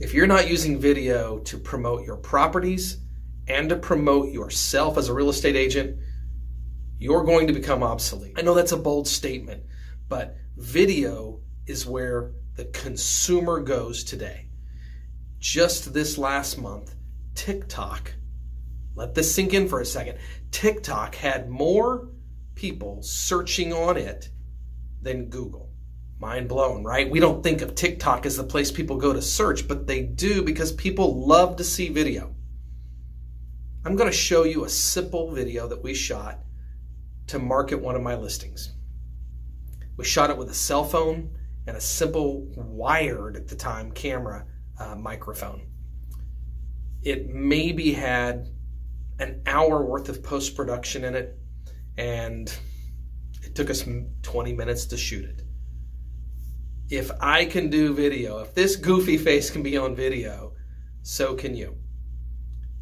If you're not using video to promote your properties and to promote yourself as a real estate agent, you're going to become obsolete. I know that's a bold statement, but video is where the consumer goes today. Just this last month, TikTok, let this sink in for a second. TikTok had more people searching on it than Google. Mind blown, right? We don't think of TikTok as the place people go to search, but they do because people love to see video. I'm going to show you a simple video that we shot to market one of my listings. We shot it with a cell phone and a simple wired at the time camera uh, microphone. It maybe had an hour worth of post production in it, and it took us 20 minutes to shoot it. If I can do video, if this goofy face can be on video, so can you.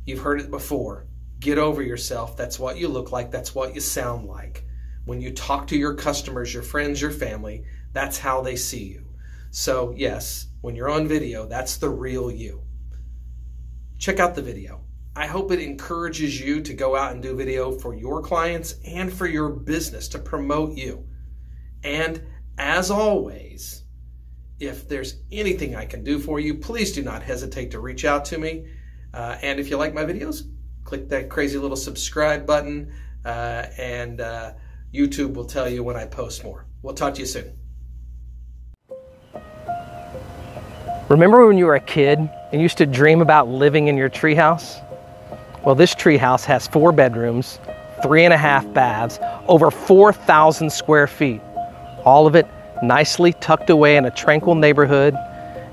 You've heard it before. Get over yourself. That's what you look like. That's what you sound like. When you talk to your customers, your friends, your family, that's how they see you. So, yes, when you're on video, that's the real you. Check out the video. I hope it encourages you to go out and do video for your clients and for your business to promote you. And as always, if there's anything I can do for you, please do not hesitate to reach out to me. Uh, and if you like my videos, click that crazy little subscribe button, uh, and uh, YouTube will tell you when I post more. We'll talk to you soon. Remember when you were a kid and used to dream about living in your treehouse? Well, this treehouse has four bedrooms, three and a half baths, over 4,000 square feet. All of it nicely tucked away in a tranquil neighborhood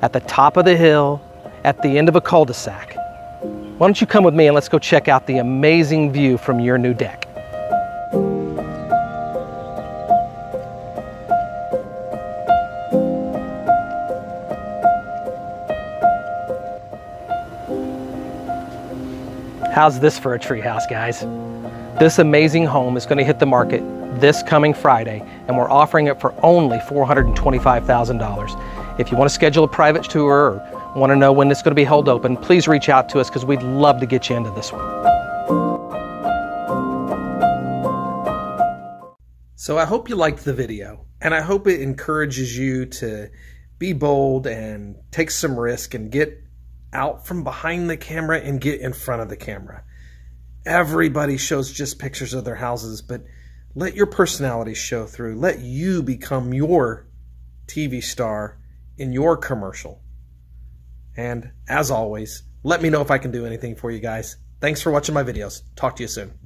at the top of the hill at the end of a cul-de-sac. Why don't you come with me and let's go check out the amazing view from your new deck. How's this for a treehouse, guys? This amazing home is going to hit the market this coming Friday, and we're offering it for only $425,000. If you want to schedule a private tour or want to know when it's going to be held open, please reach out to us because we'd love to get you into this one. So I hope you liked the video, and I hope it encourages you to be bold and take some risk and get out from behind the camera and get in front of the camera. Everybody shows just pictures of their houses, but let your personality show through. Let you become your TV star in your commercial. And as always, let me know if I can do anything for you guys. Thanks for watching my videos. Talk to you soon.